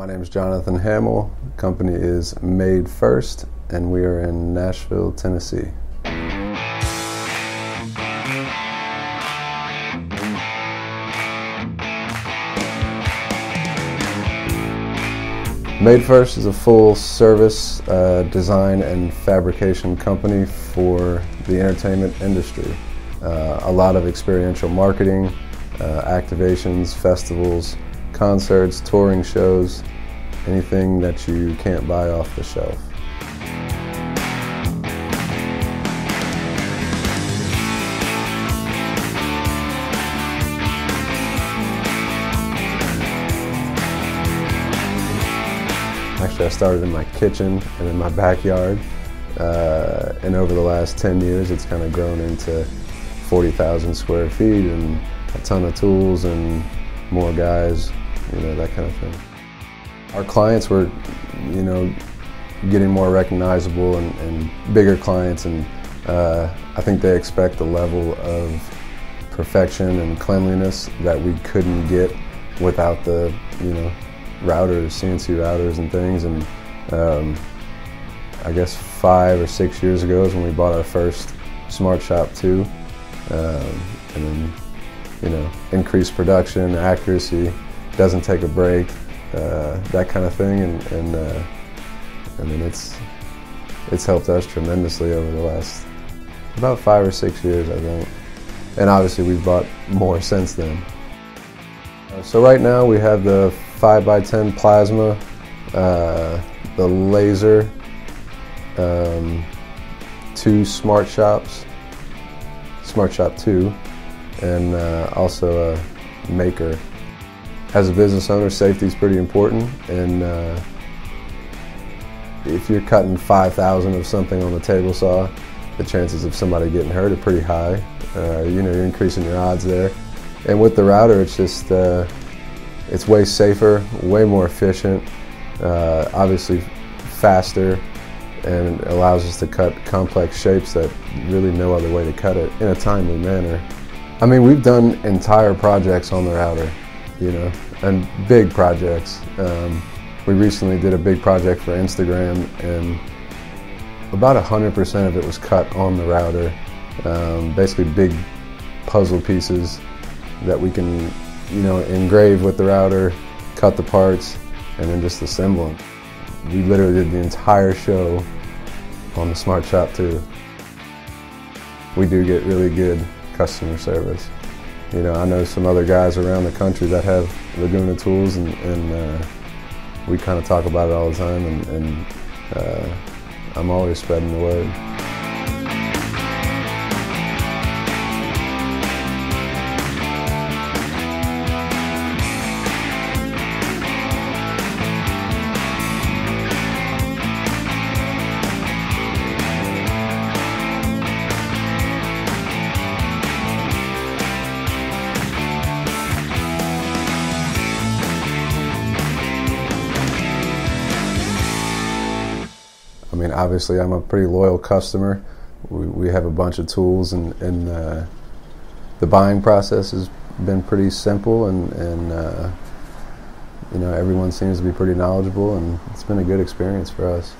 My name is Jonathan Hamill. The company is MadeFirst, and we are in Nashville, Tennessee. MadeFirst is a full service uh, design and fabrication company for the entertainment industry. Uh, a lot of experiential marketing, uh, activations, festivals, concerts, touring shows, anything that you can't buy off the shelf. Actually, I started in my kitchen and in my backyard. Uh, and over the last 10 years, it's kind of grown into 40,000 square feet and a ton of tools and more guys, you know, that kind of thing. Our clients were, you know, getting more recognizable and, and bigger clients, and uh, I think they expect a level of perfection and cleanliness that we couldn't get without the, you know, routers, CNC routers and things. And um, I guess five or six years ago is when we bought our first SmartShop 2. Um, and then, you know, increased production, accuracy, doesn't take a break, uh, that kind of thing. And, and uh, I mean, it's, it's helped us tremendously over the last about five or six years, I think. And obviously we've bought more since then. Uh, so right now we have the 5x10 plasma, uh, the laser, um, two smart shops, SmartShop 2, and uh, also a maker. As a business owner, safety is pretty important, and uh, if you're cutting 5,000 of something on the table saw, the chances of somebody getting hurt are pretty high. Uh, you know, you're increasing your odds there. And with the router, it's just, uh, it's way safer, way more efficient, uh, obviously faster, and allows us to cut complex shapes that really no other way to cut it in a timely manner. I mean, we've done entire projects on the router, you know, and big projects. Um, we recently did a big project for Instagram, and about 100% of it was cut on the router. Um, basically, big puzzle pieces that we can, you know, engrave with the router, cut the parts, and then just assemble them. We literally did the entire show on the SmartShop 2. We do get really good customer service. You know, I know some other guys around the country that have Laguna tools, and, and uh, we kind of talk about it all the time, and, and uh, I'm always spreading the word. Mean, obviously, I'm a pretty loyal customer. We, we have a bunch of tools, and, and uh, the buying process has been pretty simple, and, and uh, you know, everyone seems to be pretty knowledgeable, and it's been a good experience for us.